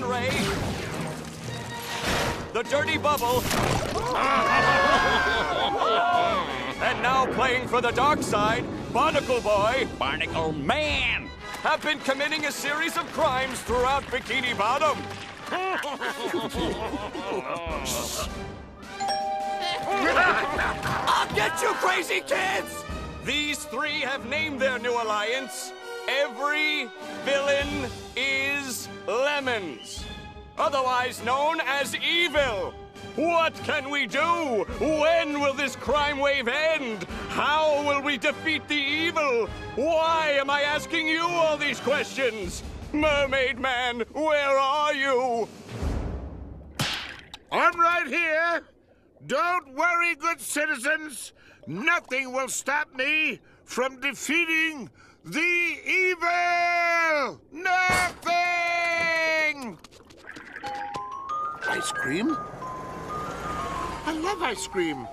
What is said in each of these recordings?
Man Ray, the Dirty Bubble, and now playing for the dark side, Barnacle Boy, Barnacle Man! have been committing a series of crimes throughout Bikini Bottom. I'll get you, crazy kids! These three have named their new alliance. Every villain Lemons, otherwise known as Evil. What can we do? When will this crime wave end? How will we defeat the evil? Why am I asking you all these questions? Mermaid Man, where are you? I'm right here. Don't worry, good citizens. Nothing will stop me from defeating the evil. Ice cream? I love ice cream.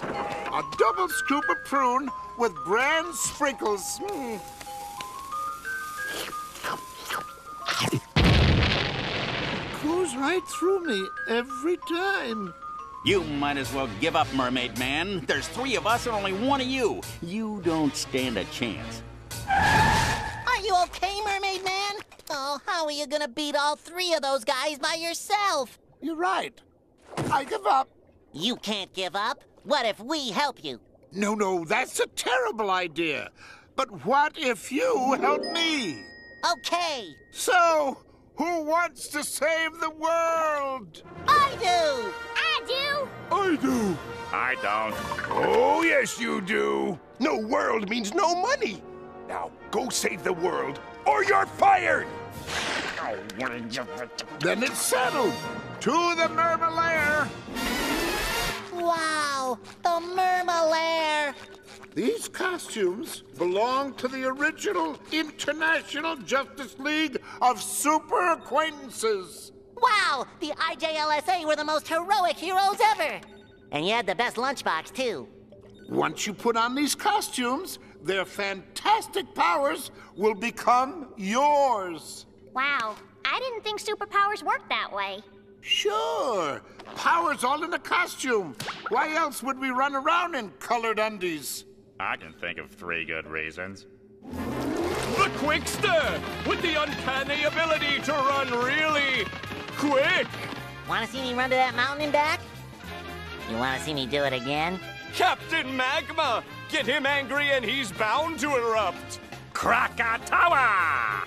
A double scoop of prune with bran sprinkles. Mm. Goes right through me every time. You might as well give up, Mermaid Man. There's three of us and only one of you. You don't stand a chance. Are you okay, Mermaid Man? Oh, how are you gonna beat all three of those guys by yourself? You're right. I give up. You can't give up. What if we help you? No, no, that's a terrible idea. But what if you help me? Okay, So, who wants to save the world? I do! I do. I do. I don't. Oh, yes, you do. No world means no money. Now, go save the world, or you're fired! Then it's settled. To the Mermalair. Wow, the Mermalair! These costumes belong to the original International Justice League of Super Acquaintances. Wow, the IJLSA were the most heroic heroes ever! And you had the best lunchbox, too. Once you put on these costumes, their fantastic powers will become yours. Wow. I didn't think superpowers worked that way. Sure. Powers all in a costume. Why else would we run around in colored undies? I can think of three good reasons. The Quickster, with the uncanny ability to run really quick. Wanna see me run to that mountain and back? You wanna see me do it again? Captain Magma, get him angry and he's bound to erupt. Krakatoa!